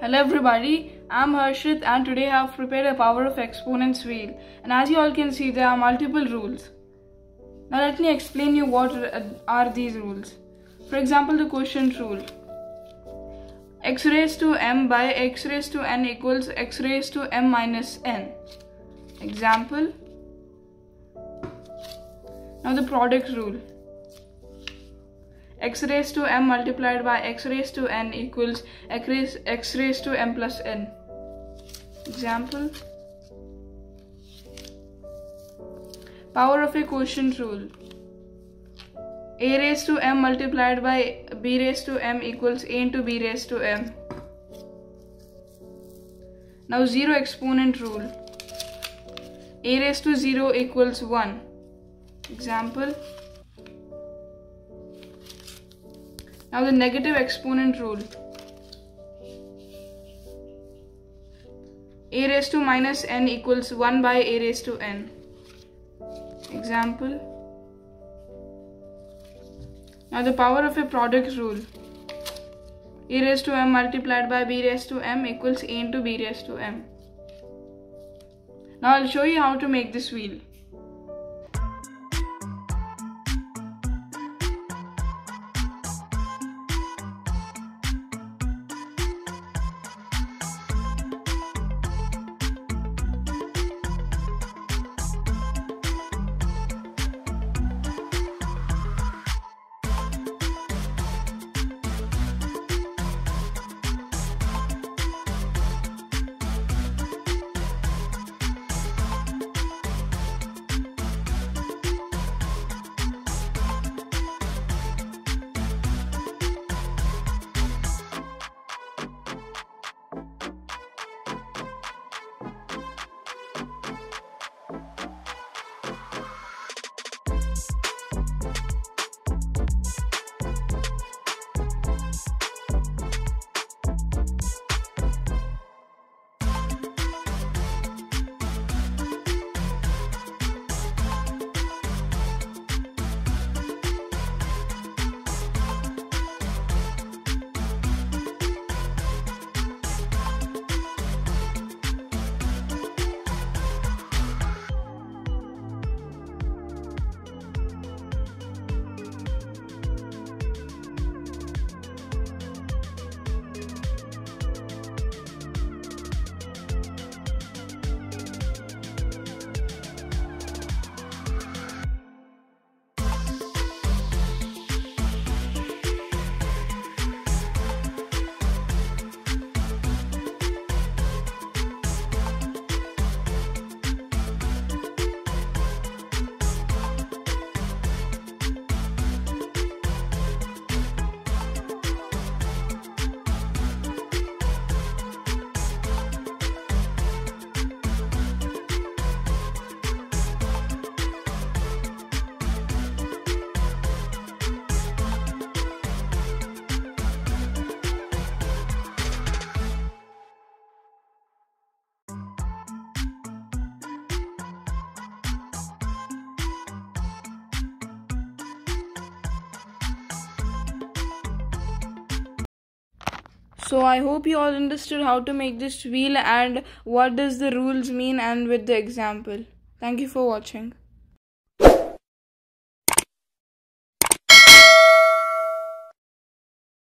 Hello everybody, I'm Harshith and today I have prepared a power of exponents wheel and as you all can see there are multiple rules. Now let me explain you what uh, are these rules. For example the quotient rule. x raised to m by x raised to n equals x raised to m minus n. Example. Now the product rule x raised to m multiplied by x raised to n equals x raised x raised to m plus n. Example Power of a quotient rule a raised to m multiplied by b raised to m equals a into b raised to m. Now zero exponent rule a raised to 0 equals 1. Example Now the negative exponent rule. a raised to minus n equals 1 by a raised to n. Example. Now the power of a product rule. a raised to m multiplied by b raised to m equals a into b raised to m. Now I'll show you how to make this wheel. So i hope you all understood how to make this wheel and what does the rules mean and with the example. Thank you for watching